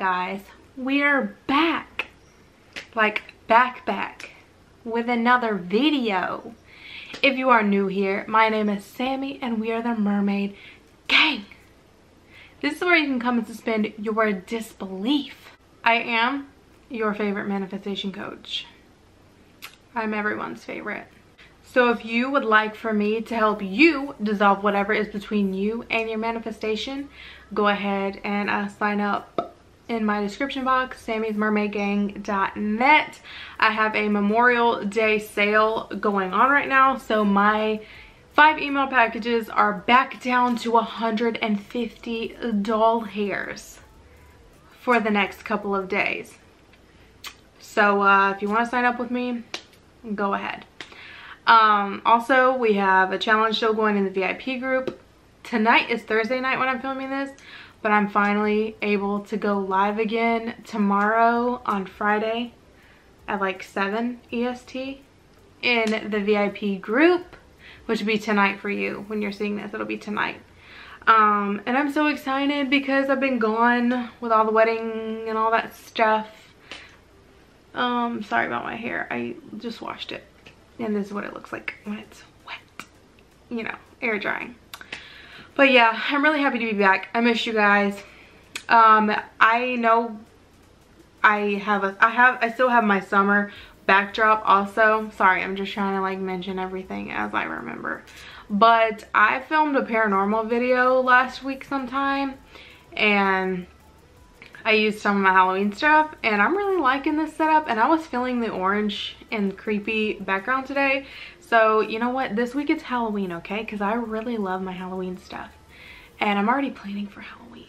guys? We're back. Like, back back. With another video. If you are new here, my name is Sammy and we are the Mermaid Gang. This is where you can come and suspend your disbelief. I am your favorite manifestation coach. I'm everyone's favorite. So if you would like for me to help you dissolve whatever is between you and your manifestation, go ahead and uh, sign up in my description box, sammysmermaidgang.net. I have a Memorial Day sale going on right now, so my five email packages are back down to 150 doll hairs for the next couple of days. So uh, if you want to sign up with me, go ahead. Um, also, we have a challenge still going in the VIP group. Tonight is Thursday night when I'm filming this, but I'm finally able to go live again tomorrow on Friday at like 7 EST in the VIP group, which will be tonight for you when you're seeing this. It'll be tonight. Um, and I'm so excited because I've been gone with all the wedding and all that stuff. Um, sorry about my hair. I just washed it and this is what it looks like when it's wet you know air drying but yeah i'm really happy to be back. I miss you guys. Um i know i have a i have i still have my summer backdrop also. Sorry i'm just trying to like mention everything as i remember. But i filmed a paranormal video last week sometime and I used some of my Halloween stuff and I'm really liking this setup and I was feeling the orange and creepy background today. So you know what? This week it's Halloween, okay? Because I really love my Halloween stuff and I'm already planning for Halloween.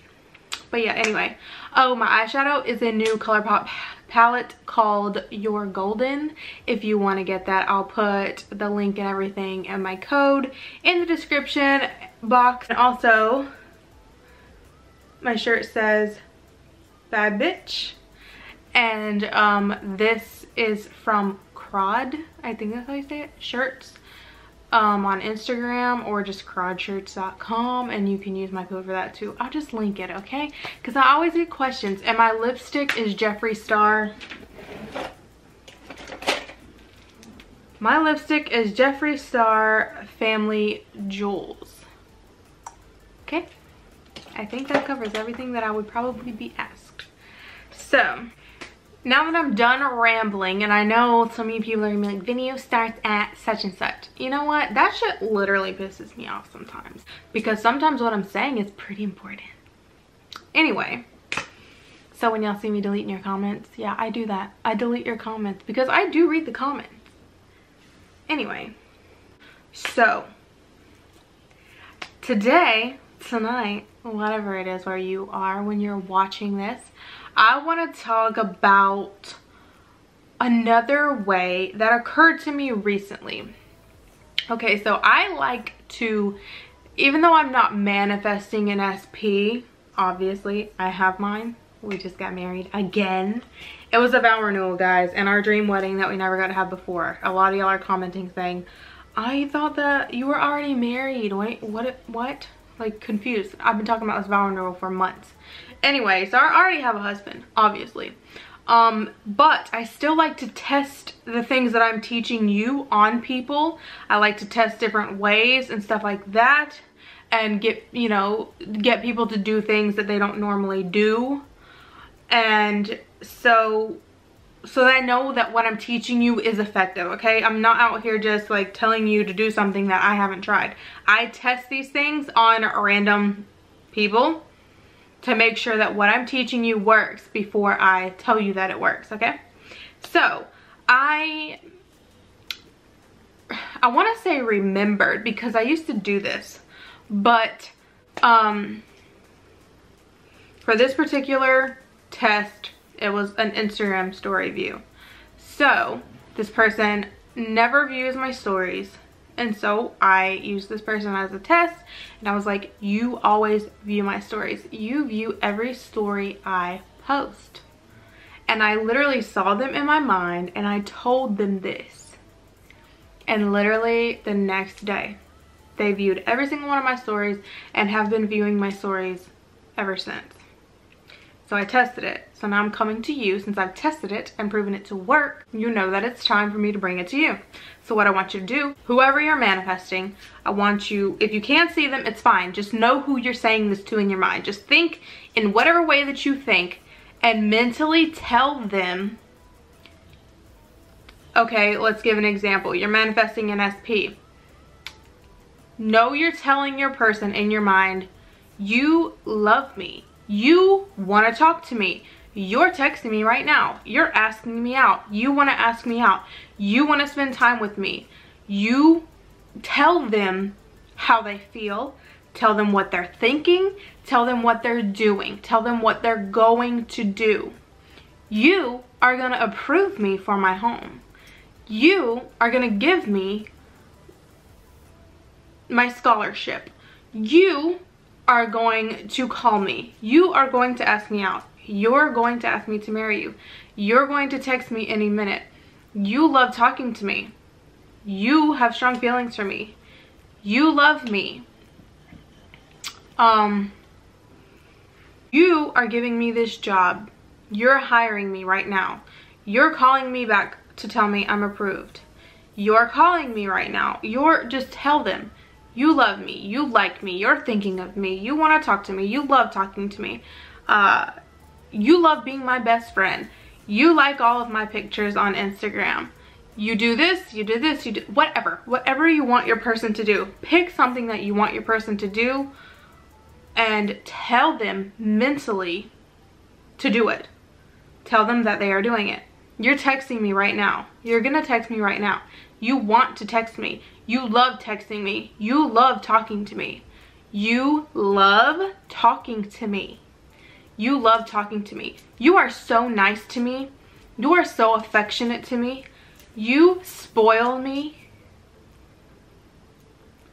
But yeah, anyway. Oh, my eyeshadow is a new ColourPop palette called You're Golden. If you want to get that, I'll put the link and everything and my code in the description box. And also, my shirt says bad bitch and um this is from crod i think that's how you say it shirts um on instagram or just crodshirts.com and you can use my code for that too. I'll just link it okay? Because i always get questions and my lipstick is jeffree star. My lipstick is jeffree star family jewels. Okay? I think that covers everything that I would probably be asked. So, now that I'm done rambling, and I know some of you people are gonna be like, video starts at such and such. You know what? That shit literally pisses me off sometimes. Because sometimes what I'm saying is pretty important. Anyway, so when y'all see me deleting your comments, yeah, I do that. I delete your comments because I do read the comments. Anyway, so today, tonight, whatever it is where you are when you're watching this, I want to talk about another way that occurred to me recently. Okay, so I like to, even though I'm not manifesting an SP, obviously I have mine. We just got married again. It was a vow renewal, guys, and our dream wedding that we never got to have before. A lot of y'all are commenting saying, I thought that you were already married. Wait, what? What? Like, confused. I've been talking about this vow renewal for months. Anyway, so I already have a husband, obviously. Um, but I still like to test the things that I'm teaching you on people. I like to test different ways and stuff like that and get, you know, get people to do things that they don't normally do. And so, so that I know that what I'm teaching you is effective, okay? I'm not out here just like telling you to do something that I haven't tried. I test these things on random people to make sure that what I'm teaching you works before I tell you that it works, okay? So, I I want to say remembered because I used to do this, but um for this particular test, it was an Instagram story view. So, this person never views my stories and so I used this person as a test and I was like, you always view my stories. You view every story I post. And I literally saw them in my mind and I told them this. And literally the next day, they viewed every single one of my stories and have been viewing my stories ever since. So I tested it. So now I'm coming to you since I've tested it and proven it to work. You know that it's time for me to bring it to you. So what I want you to do, whoever you're manifesting, I want you, if you can't see them, it's fine. Just know who you're saying this to in your mind. Just think in whatever way that you think and mentally tell them, okay, let's give an example. You're manifesting an SP. Know you're telling your person in your mind, you love me. You want to talk to me. You're texting me right now. You're asking me out. You want to ask me out. You want to spend time with me. You tell them how they feel. Tell them what they're thinking. Tell them what they're doing. Tell them what they're going to do. You are going to approve me for my home. You are going to give me my scholarship. You are going to call me. You are going to ask me out. You're going to ask me to marry you. You're going to text me any minute. You love talking to me. You have strong feelings for me. You love me. Um, you are giving me this job. You're hiring me right now. You're calling me back to tell me I'm approved. You're calling me right now. You're just tell them you love me. You like me. You're thinking of me. You want to talk to me. You love talking to me. Uh, you love being my best friend. You like all of my pictures on instagram. You do this you do this you do whatever. Whatever you want your person to do. Pick something that you want your person to do and tell them mentally to do it. Tell them that they are doing it. You're texting me right now. You're gonna text me right now you want to text me you love texting me. You love talking to me. You love talking to me. You love talking to me. You are so nice to me. You are so affectionate to me. You spoil me.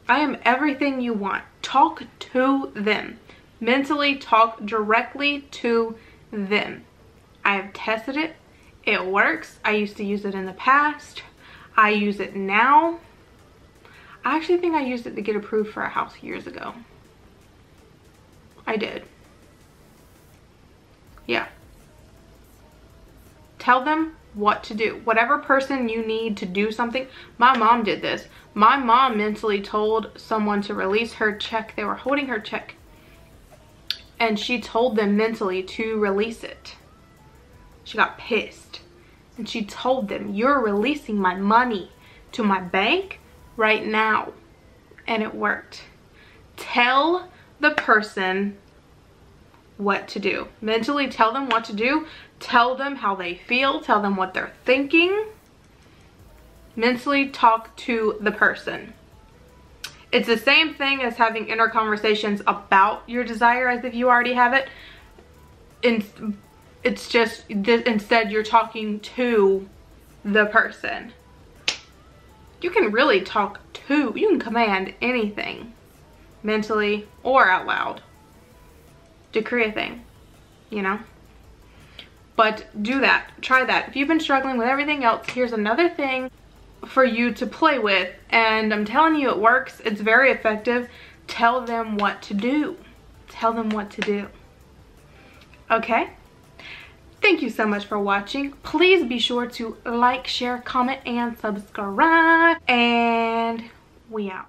I am everything you want. Talk to them. Mentally talk directly to them. I have tested it. It works. I used to use it in the past. I use it now. I actually think I used it to get approved for a house years ago. I did. Yeah. Tell them what to do. Whatever person you need to do something. My mom did this. My mom mentally told someone to release her check. They were holding her check. And she told them mentally to release it. She got pissed. And she told them, you're releasing my money to my bank right now. And it worked. Tell the person what to do. Mentally tell them what to do. Tell them how they feel. Tell them what they're thinking. Mentally talk to the person. It's the same thing as having inner conversations about your desire as if you already have it. It's just, instead you're talking to the person you can really talk to, you can command anything mentally or out loud. Decree a thing, you know? But do that, try that. If you've been struggling with everything else, here's another thing for you to play with. And I'm telling you it works, it's very effective. Tell them what to do. Tell them what to do. Okay? Thank you so much for watching. Please be sure to like, share, comment, and subscribe. And we out.